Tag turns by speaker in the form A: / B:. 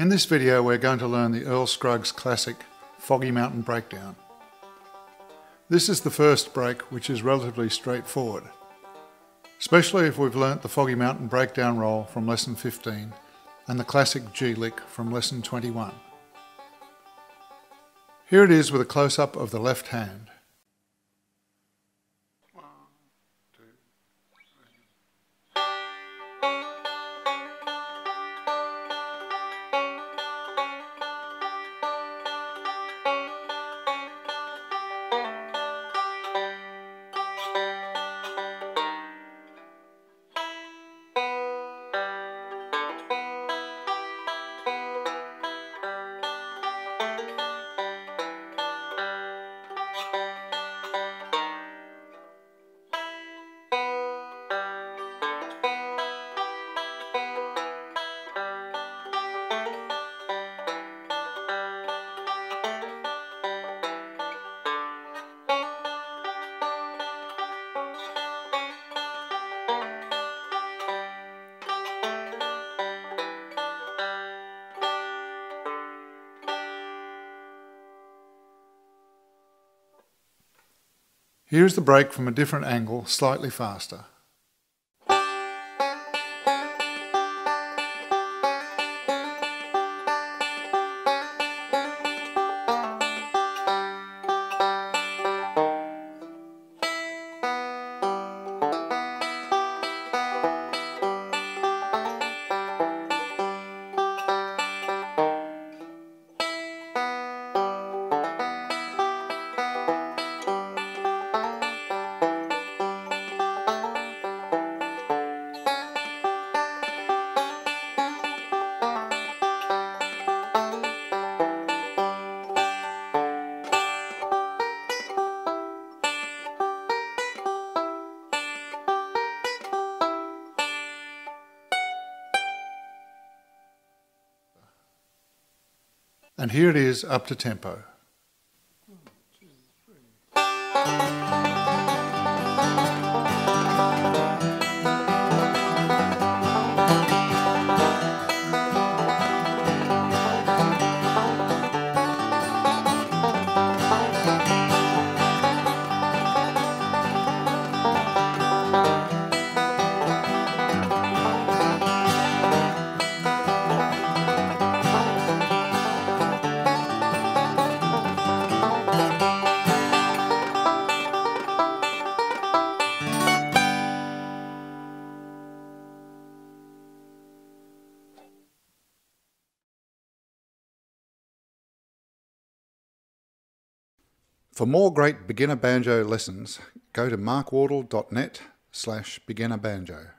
A: In this video we're going to learn the Earl Scruggs classic Foggy Mountain Breakdown. This is the first break which is relatively straightforward, especially if we've learnt the Foggy Mountain Breakdown roll from lesson 15 and the classic G lick from lesson 21. Here it is with a close-up of the left hand. Here's the break from a different angle, slightly faster. And here it is up to tempo. For more great beginner banjo lessons, go to markwardle.net slash beginnerbanjo.